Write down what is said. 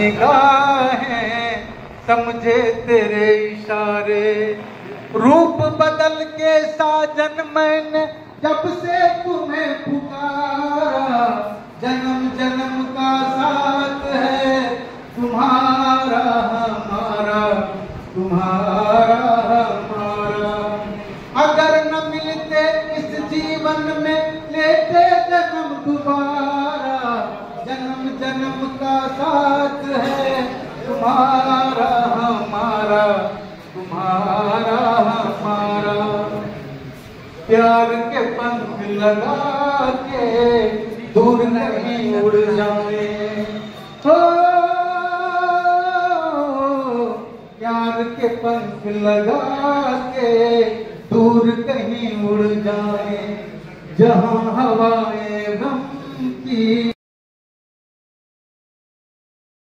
निगाहें, समझे तेरे इशारे। रूप बदल के साजन मैंने जब से तुम्हें पुकारा। जन्म जन्म का साथ है तुम्हारा, हमारा तुम्हारा, हमारा। अगर न मिलते इस जीवन में, लेते जन्म दोबारा। जन्म जन्म का साथ हमारा तुम्हारा हमारा प्यार के पंख लगा के दूर नहीं उड़ जाए। हो प्यार के पंख लगा के दूर कहीं उड़ जाए। जहाँ हवाएँ गम की